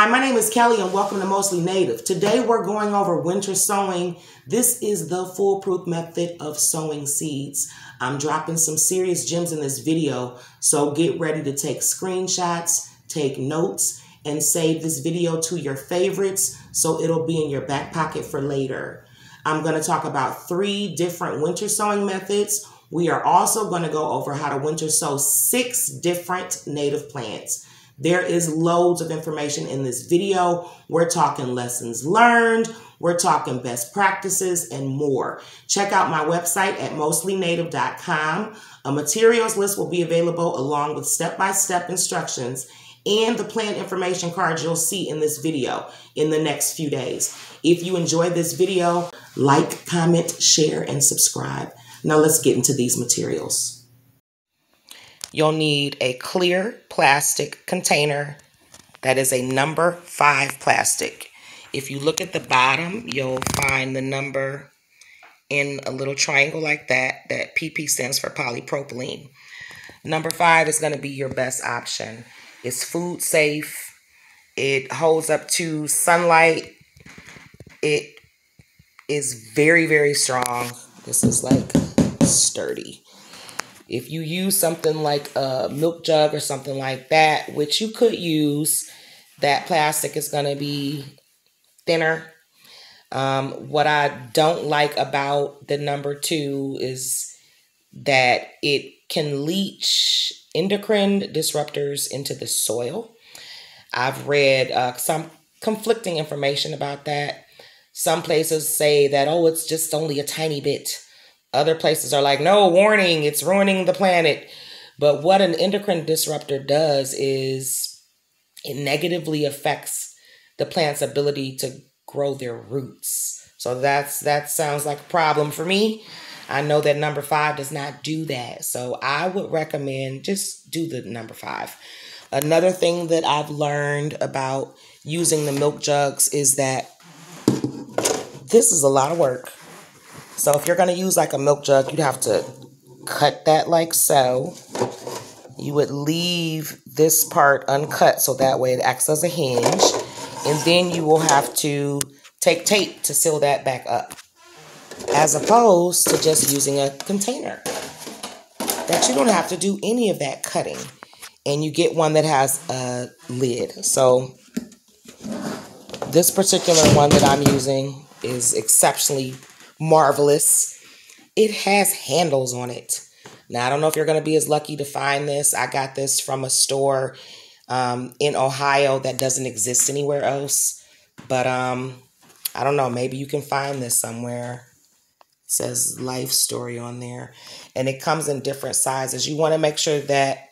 Hi, my name is Kelly and welcome to Mostly Native. Today we're going over winter sowing. This is the foolproof method of sowing seeds. I'm dropping some serious gems in this video, so get ready to take screenshots, take notes, and save this video to your favorites so it'll be in your back pocket for later. I'm going to talk about three different winter sowing methods. We are also going to go over how to winter sow six different native plants. There is loads of information in this video. We're talking lessons learned, we're talking best practices, and more. Check out my website at mostlynative.com. A materials list will be available along with step-by-step -step instructions and the plant information cards you'll see in this video in the next few days. If you enjoyed this video, like, comment, share, and subscribe. Now let's get into these materials. You'll need a clear plastic container that is a number five plastic. If you look at the bottom, you'll find the number in a little triangle like that. That PP stands for polypropylene. Number five is going to be your best option. It's food safe. It holds up to sunlight. It is very, very strong. This is like sturdy. If you use something like a milk jug or something like that, which you could use, that plastic is going to be thinner. Um, what I don't like about the number two is that it can leach endocrine disruptors into the soil. I've read uh, some conflicting information about that. Some places say that, oh, it's just only a tiny bit. Other places are like, no, warning, it's ruining the planet. But what an endocrine disruptor does is it negatively affects the plant's ability to grow their roots. So that's that sounds like a problem for me. I know that number five does not do that. So I would recommend just do the number five. Another thing that I've learned about using the milk jugs is that this is a lot of work. So if you're going to use like a milk jug, you'd have to cut that like so. You would leave this part uncut so that way it acts as a hinge. And then you will have to take tape to seal that back up. As opposed to just using a container. That you don't have to do any of that cutting. And you get one that has a lid. So this particular one that I'm using is exceptionally marvelous. It has handles on it. Now, I don't know if you're going to be as lucky to find this. I got this from a store um, in Ohio that doesn't exist anywhere else. But um, I don't know. Maybe you can find this somewhere. It says life story on there. And it comes in different sizes. You want to make sure that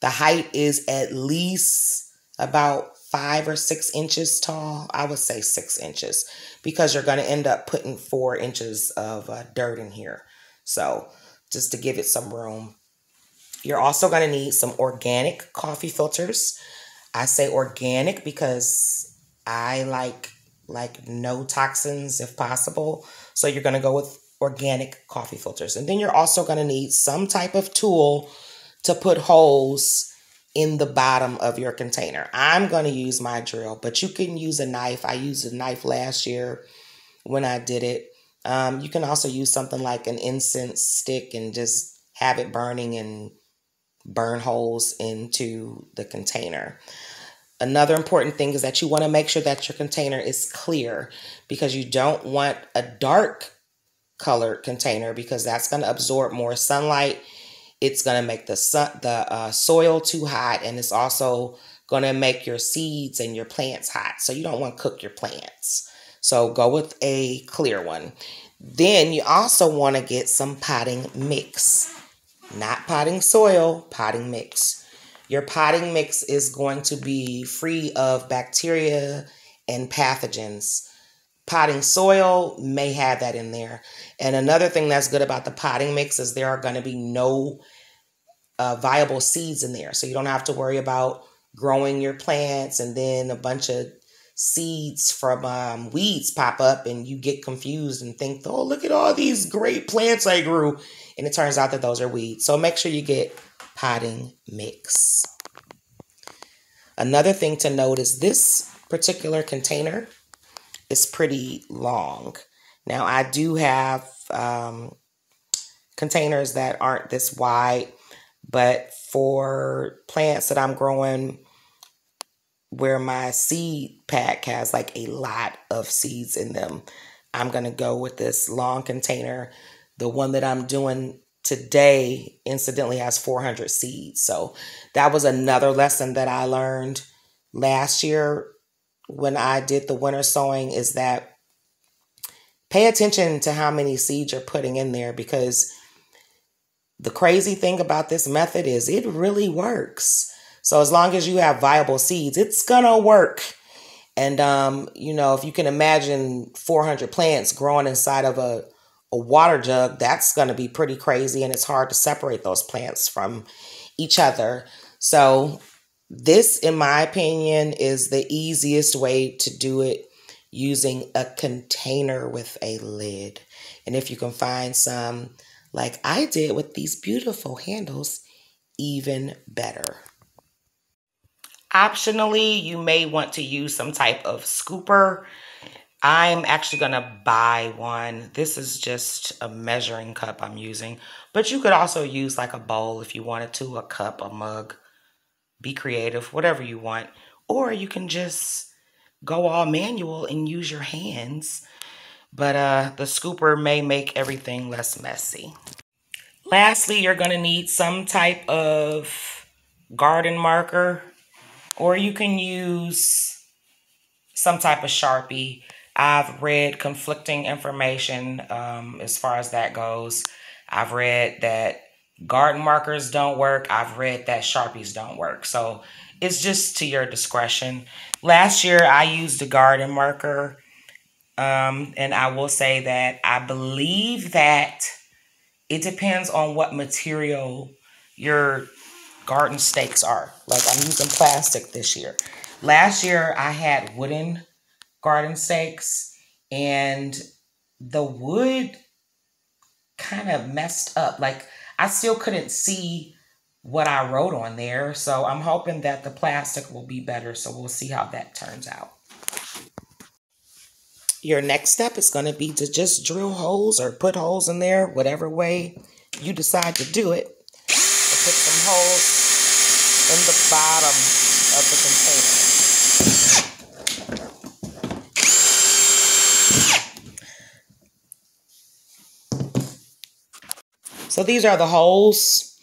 the height is at least about five or six inches tall. I would say six inches because you're going to end up putting four inches of uh, dirt in here. So just to give it some room. You're also going to need some organic coffee filters. I say organic because I like like no toxins if possible. So you're going to go with organic coffee filters. And then you're also going to need some type of tool to put holes in the bottom of your container. I'm going to use my drill, but you can use a knife. I used a knife last year when I did it. Um, you can also use something like an incense stick and just have it burning and burn holes into the container. Another important thing is that you want to make sure that your container is clear because you don't want a dark colored container because that's going to absorb more sunlight it's going to make the sun, the uh, soil too hot, and it's also going to make your seeds and your plants hot. So you don't want to cook your plants. So go with a clear one. Then you also want to get some potting mix. Not potting soil, potting mix. Your potting mix is going to be free of bacteria and pathogens. Potting soil may have that in there. And another thing that's good about the potting mix is there are going to be no uh, viable seeds in there. So you don't have to worry about growing your plants and then a bunch of seeds from um, weeds pop up and you get confused and think, oh, look at all these great plants I grew. And it turns out that those are weeds. So make sure you get potting mix. Another thing to note is this particular container is pretty long. Now I do have um, containers that aren't this wide, but for plants that I'm growing where my seed pack has like a lot of seeds in them, I'm going to go with this long container. The one that I'm doing today, incidentally, has 400 seeds. So that was another lesson that I learned last year when I did the winter sowing is that pay attention to how many seeds you're putting in there because the crazy thing about this method is it really works. So as long as you have viable seeds, it's gonna work. And um, you know, if you can imagine 400 plants growing inside of a a water jug, that's going to be pretty crazy and it's hard to separate those plants from each other. So, this, in my opinion, is the easiest way to do it using a container with a lid. And if you can find some, like I did with these beautiful handles, even better. Optionally, you may want to use some type of scooper I'm actually going to buy one. This is just a measuring cup I'm using. But you could also use like a bowl if you wanted to, a cup, a mug. Be creative, whatever you want. Or you can just go all manual and use your hands. But uh, the scooper may make everything less messy. Lastly, you're going to need some type of garden marker. Or you can use some type of Sharpie. I've read conflicting information um, as far as that goes. I've read that garden markers don't work. I've read that Sharpies don't work. So it's just to your discretion. Last year, I used a garden marker. Um, and I will say that I believe that it depends on what material your garden stakes are. Like I'm using plastic this year. Last year, I had wooden garden stakes and the wood kind of messed up. Like I still couldn't see what I wrote on there. So I'm hoping that the plastic will be better. So we'll see how that turns out. Your next step is going to be to just drill holes or put holes in there, whatever way you decide to do it. put some holes in the bottom of the container. So these are the holes.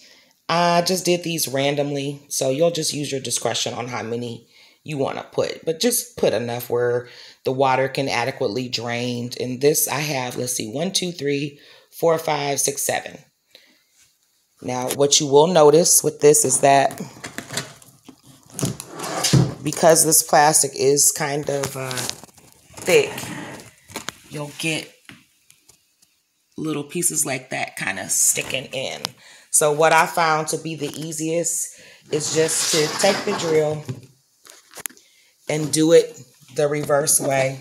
I just did these randomly. So you'll just use your discretion on how many you want to put. But just put enough where the water can adequately drain. And this I have, let's see, one, two, three, four, five, six, seven. Now, what you will notice with this is that because this plastic is kind of uh, thick, you'll get little pieces like that kind of sticking in. So what I found to be the easiest is just to take the drill and do it the reverse way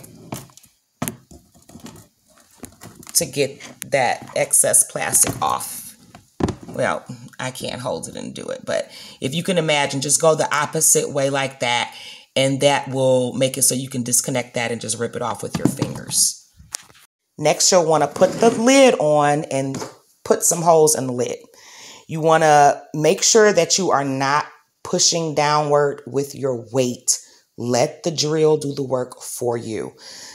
to get that excess plastic off. Well, I can't hold it and do it, but if you can imagine, just go the opposite way like that, and that will make it so you can disconnect that and just rip it off with your fingers. Next, you'll want to put the lid on and put some holes in the lid. You want to make sure that you are not pushing downward with your weight. Let the drill do the work for you.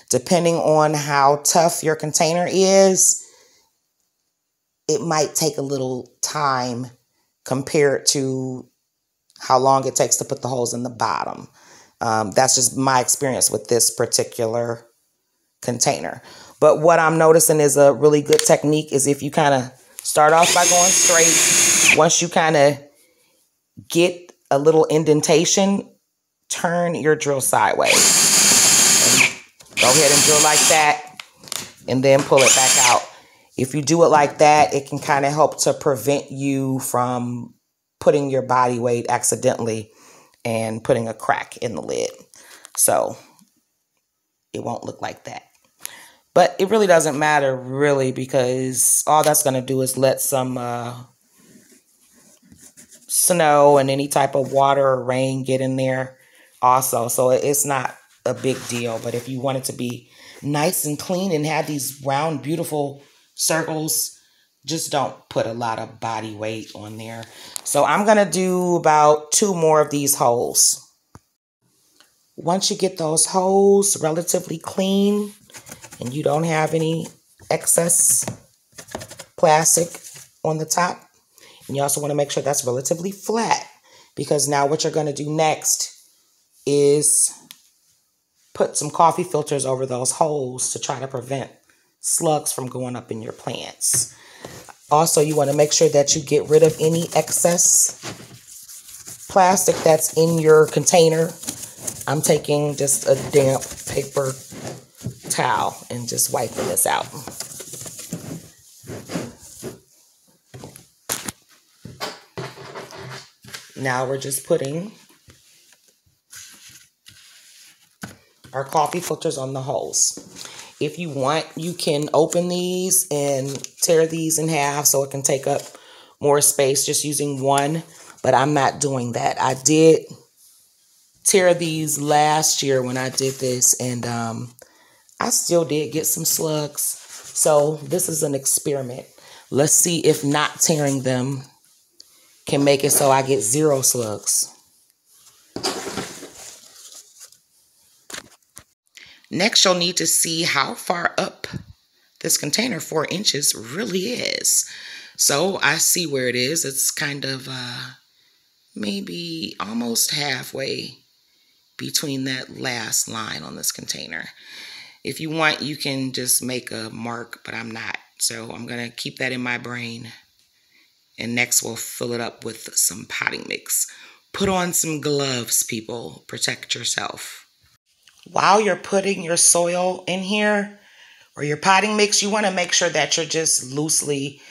Depending on how tough your container is, it might take a little time compared to how long it takes to put the holes in the bottom. Um, that's just my experience with this particular container. But what I'm noticing is a really good technique is if you kind of start off by going straight. Once you kind of get a little indentation, turn your drill sideways. And go ahead and drill like that and then pull it back out. If you do it like that, it can kind of help to prevent you from putting your body weight accidentally and putting a crack in the lid. So it won't look like that. But it really doesn't matter, really, because all that's going to do is let some uh, snow and any type of water or rain get in there also. So it's not a big deal. But if you want it to be nice and clean and have these round, beautiful circles, just don't put a lot of body weight on there. So I'm going to do about two more of these holes. Once you get those holes relatively clean and you don't have any excess plastic on the top, and you also want to make sure that's relatively flat because now what you're going to do next is put some coffee filters over those holes to try to prevent slugs from going up in your plants. Also, you want to make sure that you get rid of any excess plastic that's in your container. I'm taking just a damp paper towel and just wiping this out. Now we're just putting our coffee filters on the holes. If you want, you can open these and tear these in half so it can take up more space just using one, but I'm not doing that. I did tear these last year when I did this and um, I still did get some slugs. So this is an experiment. Let's see if not tearing them can make it so I get zero slugs. Next, you'll need to see how far up this container, four inches, really is. So I see where it is. It's kind of uh, maybe almost halfway between that last line on this container. If you want, you can just make a mark, but I'm not. So I'm going to keep that in my brain. And next, we'll fill it up with some potting mix. Put on some gloves, people. Protect yourself while you're putting your soil in here or your potting mix, you want to make sure that you're just loosely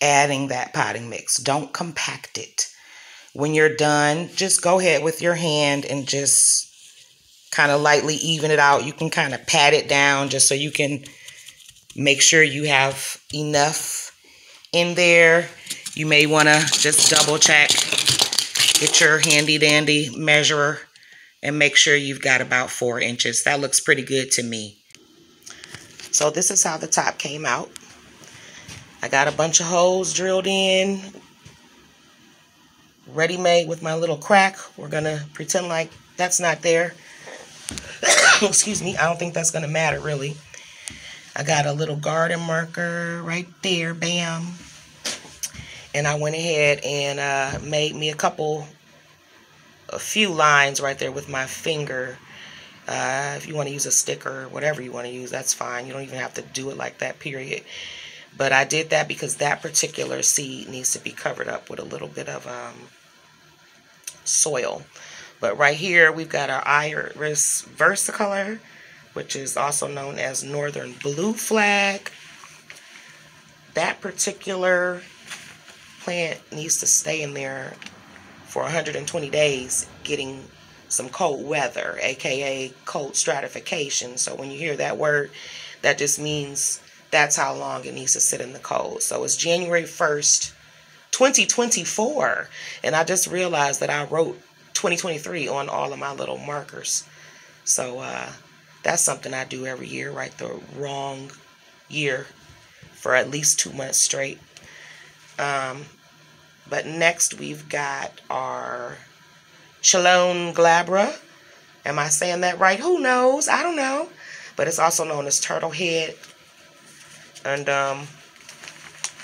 adding that potting mix. Don't compact it. When you're done, just go ahead with your hand and just kind of lightly even it out. You can kind of pat it down just so you can make sure you have enough in there. You may want to just double check. Get your handy dandy measurer and make sure you've got about four inches. That looks pretty good to me. So this is how the top came out. I got a bunch of holes drilled in, ready made with my little crack. We're to pretend like that's not there. Excuse me, I don't think that's going to matter really. I got a little garden marker right there, bam. And I went ahead and uh, made me a couple a few lines right there with my finger. Uh, if you want to use a sticker, whatever you want to use, that's fine. You don't even have to do it like that, period. But I did that because that particular seed needs to be covered up with a little bit of um, soil. But right here, we've got our iris versicolor, which is also known as northern blue flag. That particular plant needs to stay in there for 120 days getting some cold weather, aka cold stratification. So when you hear that word, that just means that's how long it needs to sit in the cold. So it's January 1st, 2024. And I just realized that I wrote 2023 on all of my little markers. So uh, that's something I do every year, write the wrong year for at least two months straight. Um, but next we've got our Chelone glabra. Am I saying that right? Who knows? I don't know. But it's also known as turtle head. And um,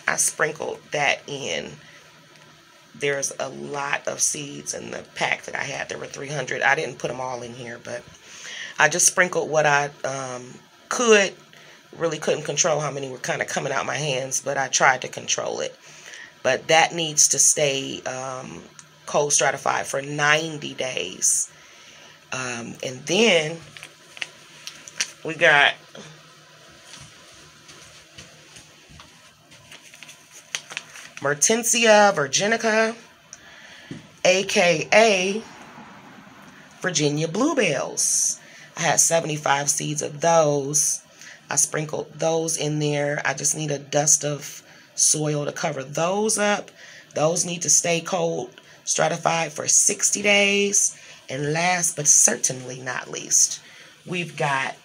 I sprinkled that in. There's a lot of seeds in the pack that I had. There were 300. I didn't put them all in here, but I just sprinkled what I um, could. Really couldn't control how many were kind of coming out my hands, but I tried to control it but that needs to stay um, cold stratified for 90 days. Um, and then we got Mertensia virginica, aka Virginia bluebells. I had 75 seeds of those. I sprinkled those in there. I just need a dust of soil to cover those up. Those need to stay cold stratified for 60 days. And last but certainly not least, we've got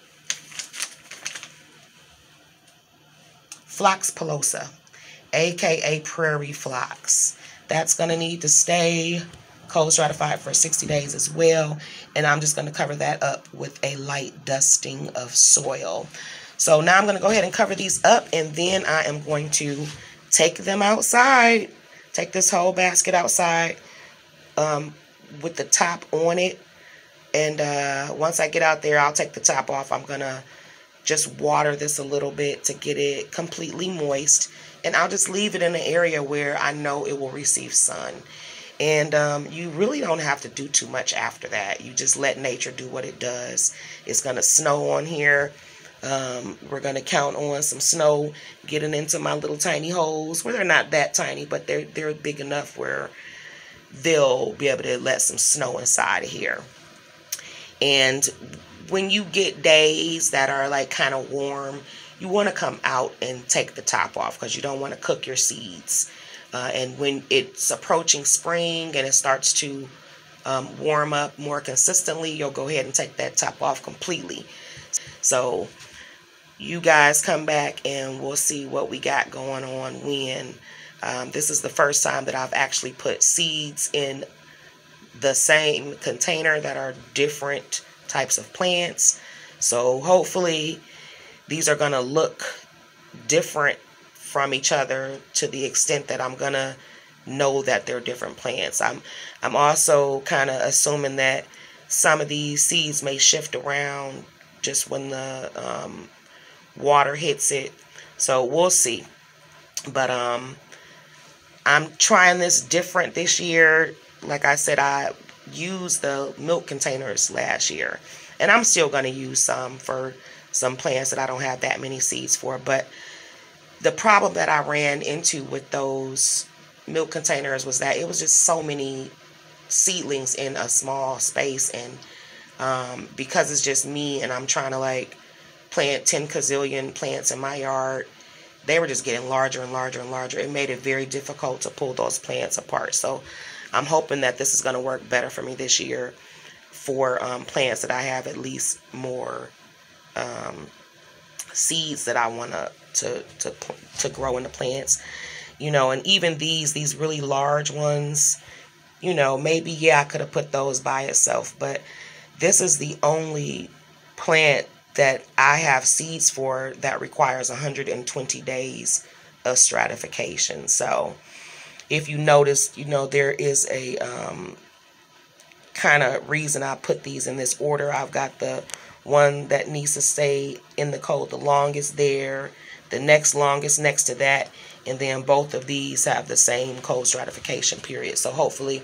Phlox pilosa, aka prairie phlox. That's going to need to stay cold stratified for 60 days as well. And I'm just going to cover that up with a light dusting of soil. So now I'm going to go ahead and cover these up and then I am going to take them outside. Take this whole basket outside um, with the top on it. And uh, once I get out there, I'll take the top off. I'm going to just water this a little bit to get it completely moist. And I'll just leave it in an area where I know it will receive sun. And um, you really don't have to do too much after that. You just let nature do what it does. It's going to snow on here. Um, we're going to count on some snow getting into my little tiny holes. Well, they're not that tiny, but they're, they're big enough where they'll be able to let some snow inside of here. And when you get days that are like kind of warm, you want to come out and take the top off because you don't want to cook your seeds. Uh, and when it's approaching spring and it starts to um, warm up more consistently, you'll go ahead and take that top off completely. So you guys come back and we'll see what we got going on when. Um, this is the first time that I've actually put seeds in the same container that are different types of plants. So hopefully these are going to look different from each other to the extent that I'm going to know that they're different plants. I'm I'm also kind of assuming that some of these seeds may shift around just when the um, water hits it. So we'll see. But um, I'm trying this different this year. Like I said, I used the milk containers last year. And I'm still going to use some for some plants that I don't have that many seeds for. But the problem that I ran into with those milk containers was that it was just so many seedlings in a small space. And um, because it's just me and I'm trying to like plant 10 gazillion plants in my yard, they were just getting larger and larger and larger. It made it very difficult to pull those plants apart. So I'm hoping that this is going to work better for me this year for um, plants that I have at least more um, seeds that I want to to to to grow in the plants. You know, and even these these really large ones, you know, maybe yeah, I could have put those by itself, but this is the only plant that I have seeds for that requires 120 days of stratification. So if you notice, you know, there is a um, kind of reason I put these in this order. I've got the one that needs to stay in the cold the longest there, the next longest next to that, and then both of these have the same cold stratification period. So hopefully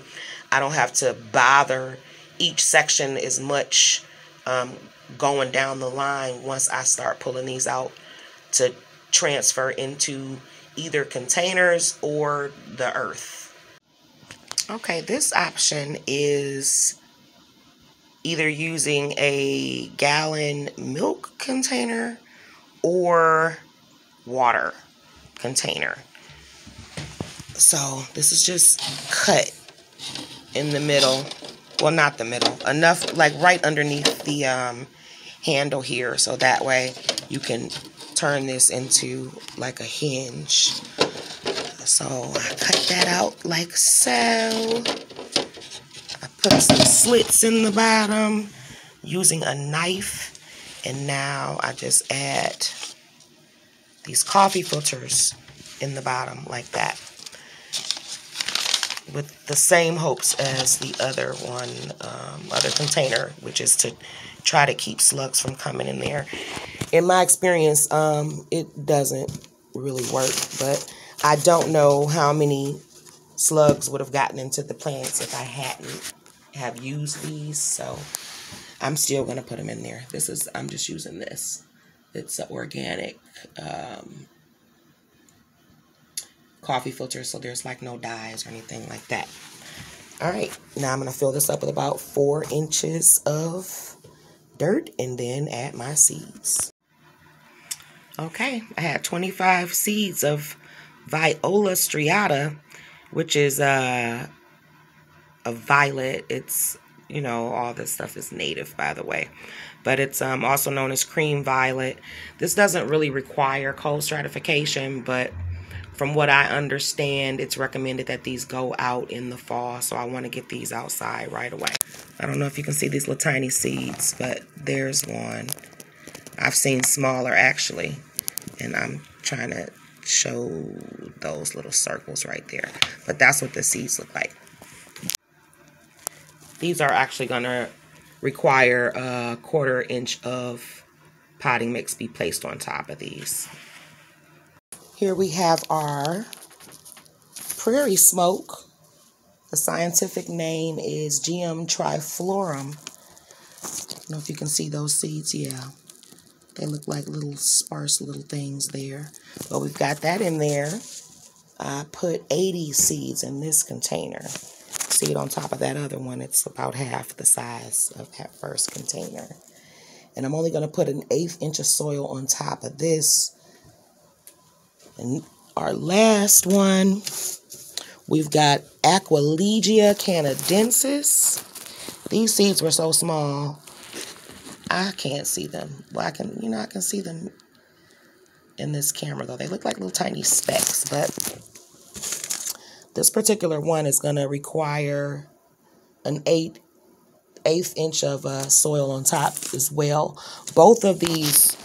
I don't have to bother each section as much um, going down the line once I start pulling these out to transfer into either containers or the earth. Okay, this option is either using a gallon milk container or water container. So this is just cut in the middle. Well, not the middle. Enough, like right underneath the um, handle here so that way you can turn this into like a hinge. So I cut that out like so. Put some slits in the bottom using a knife. And now I just add these coffee filters in the bottom like that with the same hopes as the other one, um, other container, which is to try to keep slugs from coming in there. In my experience, um, it doesn't really work, but I don't know how many slugs would have gotten into the plants if I hadn't have used these. So I'm still going to put them in there. This is, I'm just using this. It's an organic um, coffee filter, so there's like no dyes or anything like that. All right, now I'm going to fill this up with about four inches of dirt and then add my seeds. Okay, I had 25 seeds of Viola striata, which is uh, a violet. It's you know, all this stuff is native, by the way. But it's um, also known as cream violet. This doesn't really require cold stratification, but from what I understand, it's recommended that these go out in the fall. So I want to get these outside right away. I don't know if you can see these little tiny seeds, but there's one. I've seen smaller actually. And I'm trying to show those little circles right there. But that's what the seeds look like. These are actually going to require a quarter inch of potting mix be placed on top of these. Here we have our prairie smoke. The scientific name is Geum triflorum. I don't know if you can see those seeds. Yeah, they look like little sparse little things there. But we've got that in there. I put 80 seeds in this container see it on top of that other one. It's about half the size of that first container. And I'm only going to put an eighth inch of soil on top of this. And our last one, we've got Aquilegia canadensis. These seeds were so small, I can't see them. Well, I can, you know, I can see them in this camera, though. They look like little tiny specks, but this particular one is going to require an eight eighth inch of uh, soil on top as well. Both of these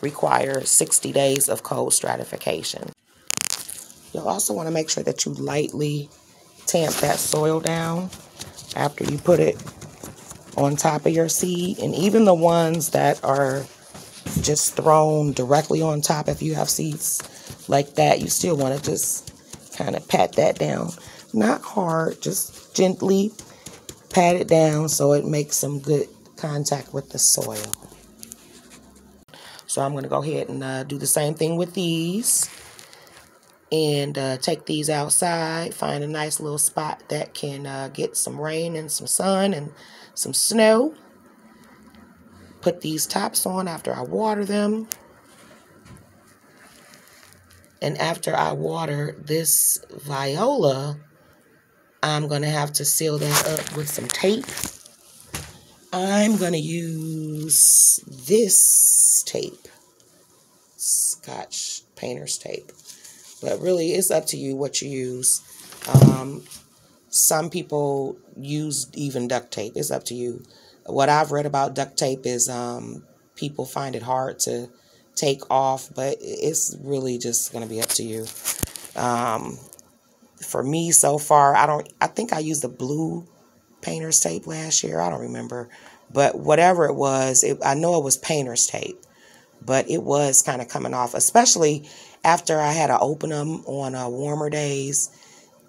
require 60 days of cold stratification. You'll also want to make sure that you lightly tamp that soil down after you put it on top of your seed. And even the ones that are just thrown directly on top, if you have seeds like that, you still want to just kind of pat that down. Not hard, just gently pat it down so it makes some good contact with the soil. So I'm going to go ahead and uh, do the same thing with these. And uh, take these outside, find a nice little spot that can uh, get some rain and some sun and some snow. Put these tops on after I water them. And after I water this viola, I'm going to have to seal that up with some tape. I'm going to use this tape, Scotch painter's tape. But really, it's up to you what you use. Um, some people use even duct tape. It's up to you. What I've read about duct tape is um, people find it hard to take off, but it's really just going to be up to you. Um, for me so far, I don't, I think I used the blue painter's tape last year. I don't remember, but whatever it was, it, I know it was painter's tape, but it was kind of coming off, especially after I had to open them on uh, warmer days.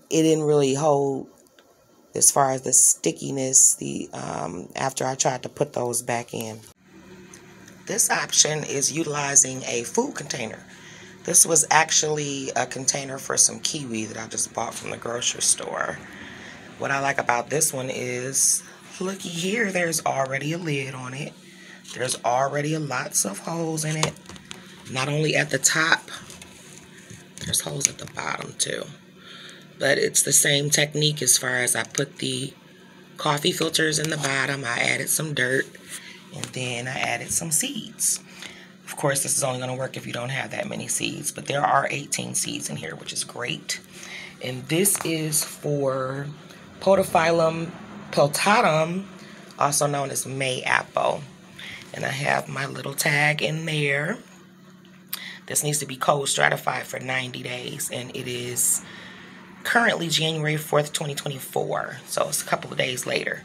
It didn't really hold as far as the stickiness the um, after I tried to put those back in. This option is utilizing a food container. This was actually a container for some kiwi that I just bought from the grocery store. What I like about this one is, looky here, there's already a lid on it. There's already lots of holes in it. Not only at the top, there's holes at the bottom too. But it's the same technique as far as I put the coffee filters in the bottom. I added some dirt and then I added some seeds. Of course, this is only going to work if you don't have that many seeds, but there are 18 seeds in here, which is great. And this is for Podophyllum peltatum, also known as May apple. And I have my little tag in there. This needs to be cold stratified for 90 days, and it is currently January 4th, 2024. So it's a couple of days later.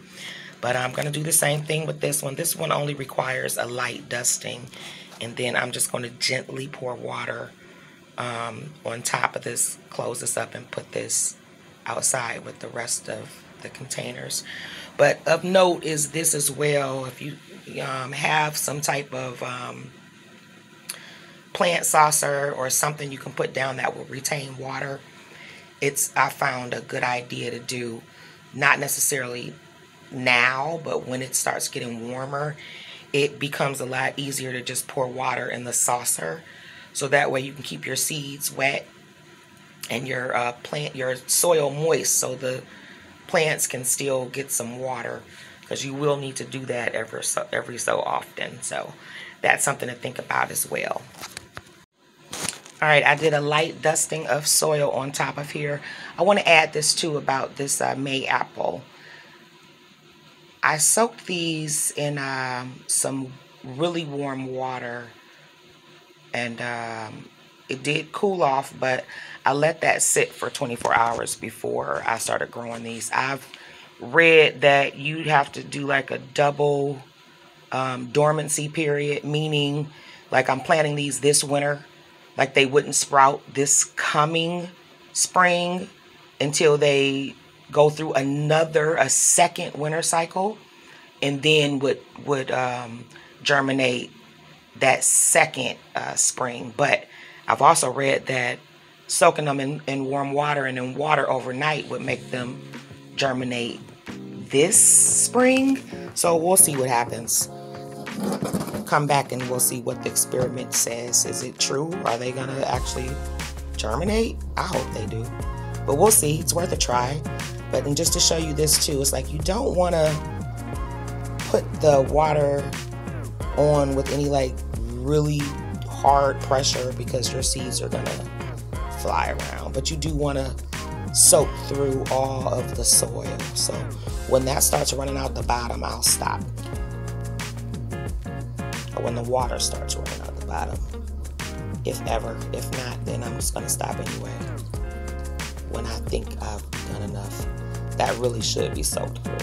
But I'm going to do the same thing with this one. This one only requires a light dusting. And then I'm just going to gently pour water um, on top of this, close this up and put this outside with the rest of the containers. But of note is this as well, if you um, have some type of um, plant saucer or something you can put down that will retain water, it's I found a good idea to do not necessarily now, but when it starts getting warmer, it becomes a lot easier to just pour water in the saucer. So that way you can keep your seeds wet and your uh, plant, your soil moist so the plants can still get some water. because you will need to do that every so, every so often. So that's something to think about as well. All right, I did a light dusting of soil on top of here. I want to add this too about this uh, May apple. I soaked these in um, some really warm water and um, it did cool off, but I let that sit for 24 hours before I started growing these. I've read that you'd have to do like a double um, dormancy period, meaning like I'm planting these this winter, like they wouldn't sprout this coming spring until they go through another, a second winter cycle, and then would, would um, germinate that second uh, spring. But I've also read that soaking them in, in warm water and in water overnight would make them germinate this spring. So we'll see what happens. Come back and we'll see what the experiment says. Is it true? Are they going to actually germinate? I hope they do. But we'll see. It's worth a try. But and just to show you this too, it's like you don't want to put the water on with any like really hard pressure because your seeds are going to fly around. But you do want to soak through all of the soil. So when that starts running out the bottom, I'll stop. Or when the water starts running out the bottom. If ever. If not, then I'm just going to stop anyway. When I think I've done enough. That really should be soaked through.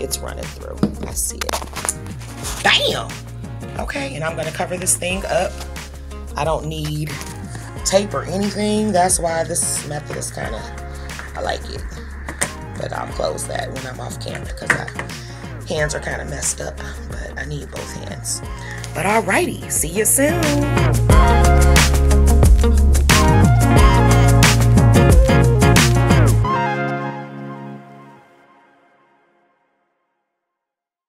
It's running through. I see it. Bam! Okay, and I'm to cover this thing up. I don't need tape or anything. That's why this method is kind of, I like it. But I'll close that when I'm off camera because my hands are kind of messed up. But I need both hands. But alrighty, see you soon.